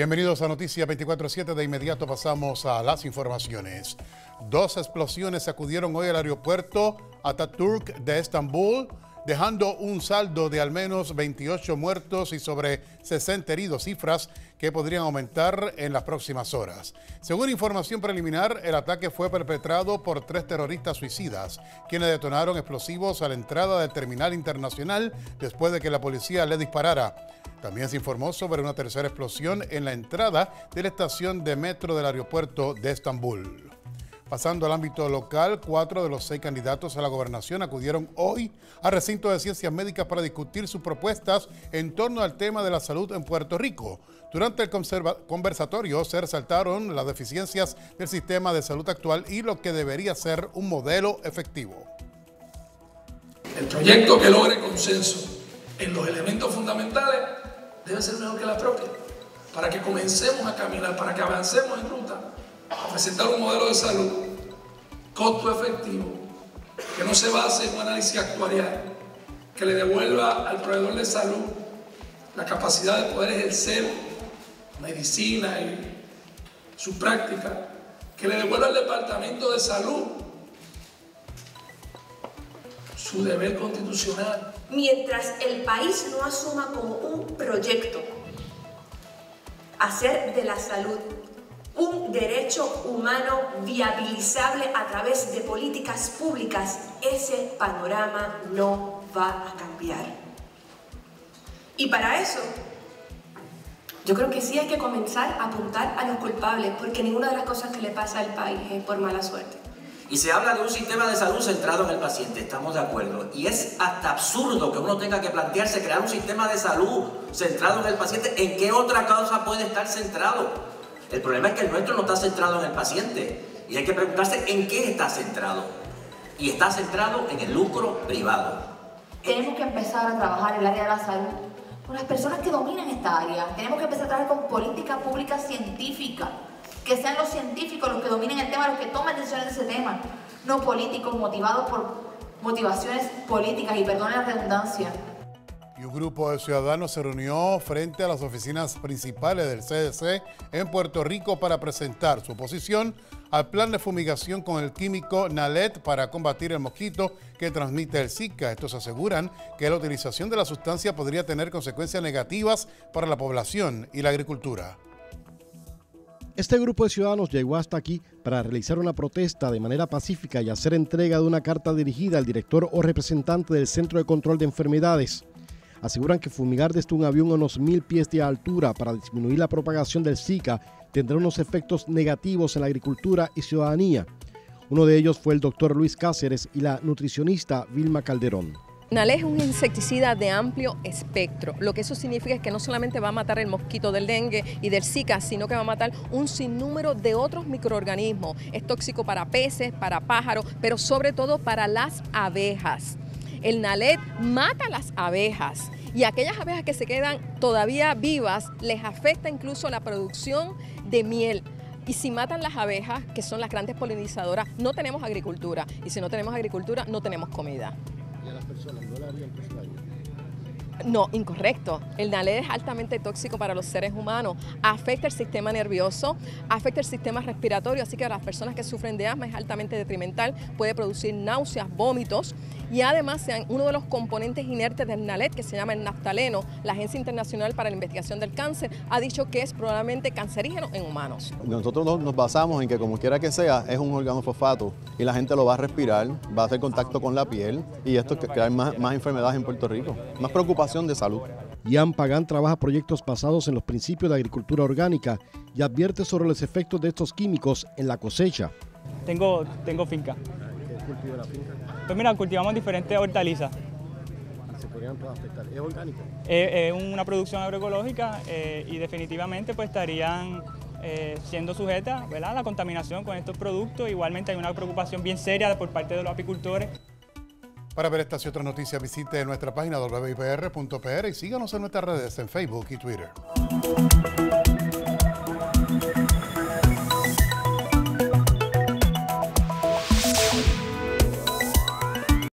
Bienvenidos a Noticias 24-7. De inmediato pasamos a las informaciones. Dos explosiones sacudieron hoy al aeropuerto Ataturk de Estambul dejando un saldo de al menos 28 muertos y sobre 60 heridos, cifras que podrían aumentar en las próximas horas. Según información preliminar, el ataque fue perpetrado por tres terroristas suicidas, quienes detonaron explosivos a la entrada del terminal internacional después de que la policía le disparara. También se informó sobre una tercera explosión en la entrada de la estación de metro del aeropuerto de Estambul. Pasando al ámbito local, cuatro de los seis candidatos a la gobernación acudieron hoy al recinto de ciencias médicas para discutir sus propuestas en torno al tema de la salud en Puerto Rico. Durante el conversatorio se resaltaron las deficiencias del sistema de salud actual y lo que debería ser un modelo efectivo. El proyecto que logre consenso en los elementos fundamentales debe ser mejor que la propia, para que comencemos a caminar, para que avancemos en ruta a presentar un modelo de salud costo efectivo, que no se base en un análisis actuarial, que le devuelva al proveedor de salud la capacidad de poder ejercer medicina y su práctica, que le devuelva al Departamento de Salud su deber constitucional. Mientras el país no asuma como un proyecto hacer de la salud un derecho humano viabilizable a través de políticas públicas, ese panorama no va a cambiar. Y para eso, yo creo que sí hay que comenzar a apuntar a los culpables, porque ninguna de las cosas que le pasa al país es por mala suerte. Y se habla de un sistema de salud centrado en el paciente, estamos de acuerdo. Y es hasta absurdo que uno tenga que plantearse crear un sistema de salud centrado en el paciente. ¿En qué otra causa puede estar centrado? El problema es que el nuestro no está centrado en el paciente y hay que preguntarse en qué está centrado. Y está centrado en el lucro privado. Tenemos que empezar a trabajar en el área de la salud con las personas que dominan esta área. Tenemos que empezar a trabajar con política pública científica. Que sean los científicos los que dominen el tema, los que tomen decisiones de ese tema. No políticos motivados por motivaciones políticas y perdonen la redundancia y un grupo de ciudadanos se reunió frente a las oficinas principales del CDC en Puerto Rico para presentar su oposición al plan de fumigación con el químico Nalet para combatir el mosquito que transmite el Zika. Estos aseguran que la utilización de la sustancia podría tener consecuencias negativas para la población y la agricultura. Este grupo de ciudadanos llegó hasta aquí para realizar una protesta de manera pacífica y hacer entrega de una carta dirigida al director o representante del Centro de Control de Enfermedades aseguran que fumigar desde un avión a unos mil pies de altura para disminuir la propagación del Zika tendrá unos efectos negativos en la agricultura y ciudadanía. Uno de ellos fue el doctor Luis Cáceres y la nutricionista Vilma Calderón. Nalé es un insecticida de amplio espectro. Lo que eso significa es que no solamente va a matar el mosquito del dengue y del Zika, sino que va a matar un sinnúmero de otros microorganismos. Es tóxico para peces, para pájaros, pero sobre todo para las abejas. El nalet mata las abejas y aquellas abejas que se quedan todavía vivas les afecta incluso la producción de miel. Y si matan las abejas, que son las grandes polinizadoras, no tenemos agricultura. Y si no tenemos agricultura, no tenemos comida. ¿Y a las personas no no, incorrecto. El NALED es altamente tóxico para los seres humanos. Afecta el sistema nervioso, afecta el sistema respiratorio, así que a las personas que sufren de asma es altamente detrimental, puede producir náuseas, vómitos y además uno de los componentes inertes del NALED, que se llama el naftaleno, la Agencia Internacional para la Investigación del Cáncer, ha dicho que es probablemente cancerígeno en humanos. Nosotros nos basamos en que como quiera que sea, es un organofosfato y la gente lo va a respirar, va a hacer contacto con la piel y esto crea más, más enfermedades en Puerto Rico, más preocupación de salud. Ian Pagán trabaja proyectos basados en los principios de agricultura orgánica y advierte sobre los efectos de estos químicos en la cosecha. Tengo, tengo finca. ¿Qué cultiva la finca? Pues mira, cultivamos diferentes hortalizas. ¿Se podrían afectar? ¿Es orgánico? Es una producción agroecológica eh, y definitivamente pues estarían eh, siendo sujetas a la contaminación con estos productos. Igualmente hay una preocupación bien seria por parte de los apicultores. Para ver estas y otras noticias visite nuestra página www.ipr.pr y síganos en nuestras redes en Facebook y Twitter.